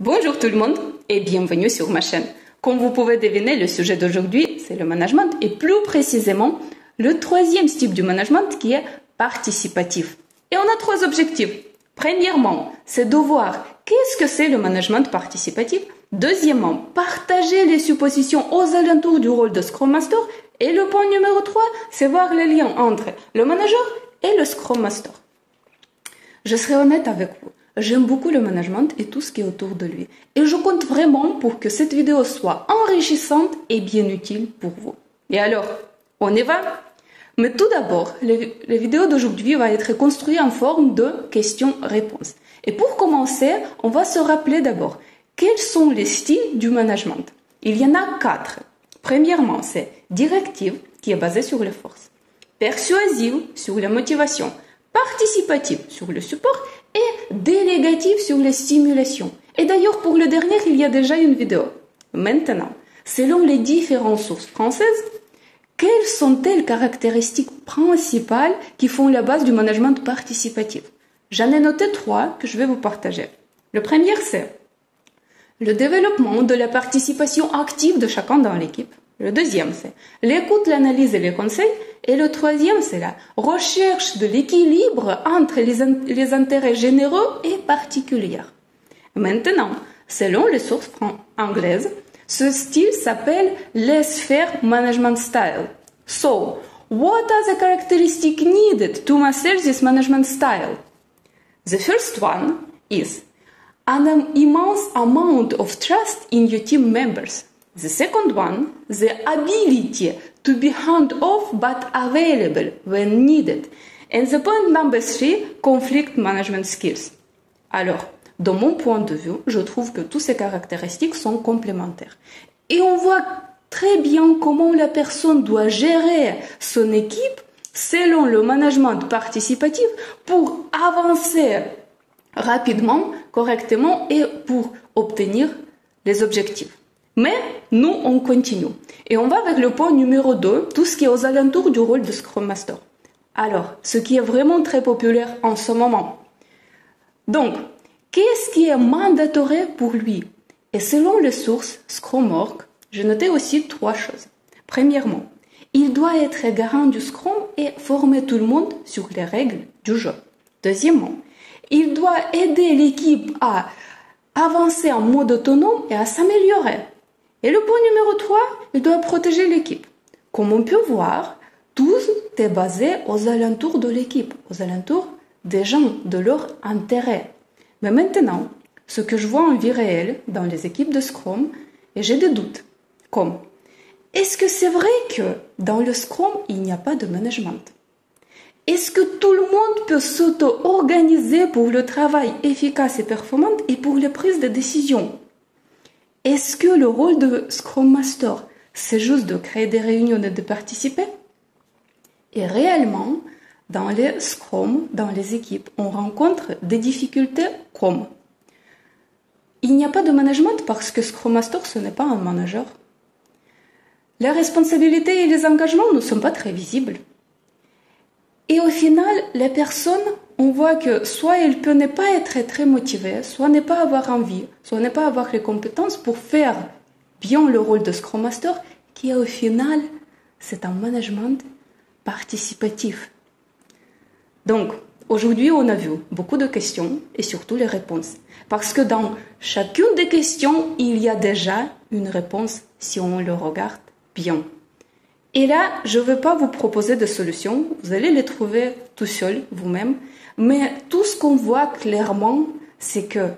Bonjour tout le monde et bienvenue sur ma chaîne. Comme vous pouvez deviner, le sujet d'aujourd'hui, c'est le management et plus précisément le troisième type du management qui est participatif. Et on a trois objectifs. Premièrement, c'est de voir qu'est-ce que c'est le management participatif. Deuxièmement, partager les suppositions aux alentours du rôle de Scrum Master. Et le point numéro 3, c'est voir les liens entre le manager et le Scrum Master. Je serai honnête avec vous. J'aime beaucoup le management et tout ce qui est autour de lui. Et je compte vraiment pour que cette vidéo soit enrichissante et bien utile pour vous. Et alors, on y va? Mais tout d'abord, la vidéo d'aujourd'hui va être construite en forme de questions-réponses. Et pour commencer, on va se rappeler d'abord quels sont les styles du management? Il y en a quatre. Premièrement, c'est directive, qui est basée sur les forces. Persuasive, sur la motivation. Participative, sur le support et délégative sur les stimulations. Et d'ailleurs, pour le dernier, il y a déjà une vidéo. Maintenant, selon les différentes sources françaises, quelles sont-elles les caractéristiques principales qui font la base du management participatif? J'en ai noté trois que je vais vous partager. Le premier, c'est le développement de la participation active de chacun dans l'équipe. Le deuxième, c'est l'écoute, l'analyse et les conseils. Et le troisième, c'est la recherche de l'équilibre entre les, intérêts généraux et particuliers. Maintenant, selon les sources anglaises, ce style s'appelle laissez-faire management style. So, what are the characteristics needed to master this management style? The first one is an immense amount of trust in your team members. The second one, the ability to be hand off but available when needed. And the point number three, conflict management skills. Alors, de mon point de vue, je trouve que toutes ces caractéristiques sont complémentaires. Et on voit très bien comment la personne doit gérer son équipe selon le management participatif pour avancer rapidement, correctement et pour obtenir les objectifs. Mais nous, on continue. Et on va avec le point numéro 2, tout ce qui est aux alentours du rôle de Scrum Master. Alors, ce qui est vraiment très populaire en ce moment. Donc, qu'est-ce qui est mandatoire pour lui? Et selon les sources Scrum.org, j'ai noté aussi trois choses. Premièrement, il doit être garant du Scrum et former tout le monde sur les règles du jeu. Deuxièmement, il doit aider l'équipe à avancer en mode autonome et à s'améliorer. Et le point numéro 3, il doit protéger l'équipe. Comme on peut voir, tout est basé aux alentours de l'équipe, aux alentours des gens, de leur intérêt. Mais maintenant, ce que je vois en vie réelle dans les équipes de Scrum, et j'ai des doutes, comme est-ce que c'est vrai que dans le Scrum, il n'y a pas de management? Est-ce que tout le monde peut s'auto-organiser pour le travail efficace et performant et pour les prises de décision? Est-ce que le rôle de Scrum Master, c'est juste de créer des réunions et de participer? Et réellement, dans les Scrum, dans les équipes, on rencontre des difficultés comme il n'y a pas de management parce que Scrum Master, ce n'est pas un manager. Les responsabilités et les engagements ne sont pas très visibles. Et au final, les personnes on voit que soit elle peut ne pas être très motivée, soit ne pas avoir envie, soit ne pas avoir les compétences pour faire bien le rôle de Scrum Master, qui au final, c'est un management participatif. Donc, aujourd'hui, on a vu beaucoup de questions et surtout les réponses. Parce que dans chacune des questions, il y a déjà une réponse si on le regarde bien. Et là, je ne veux pas vous proposer de solutions, vous allez les trouver tout seul, vous-même. Mais tout ce qu'on voit clairement, c'est que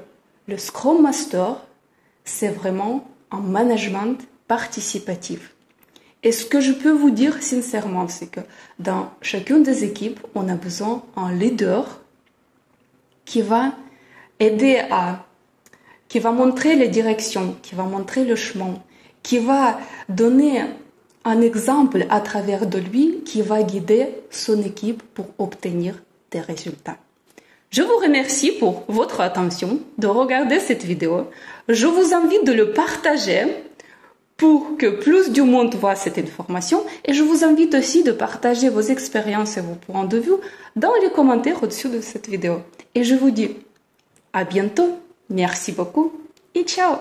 le Scrum Master, c'est vraiment un management participatif. Et ce que je peux vous dire sincèrement, c'est que dans chacune des équipes, on a besoin d'un leader qui va aider à, qui va montrer les directions, qui va montrer le chemin, qui va donner un exemple à travers de lui qui va guider son équipe pour obtenir des résultats. Je vous remercie pour votre attention, de regarder cette vidéo. Je vous invite de le partager pour que plus du monde voit cette information et je vous invite aussi de partager vos expériences et vos points de vue dans les commentaires au-dessus de cette vidéo. Et je vous dis à bientôt, merci beaucoup et ciao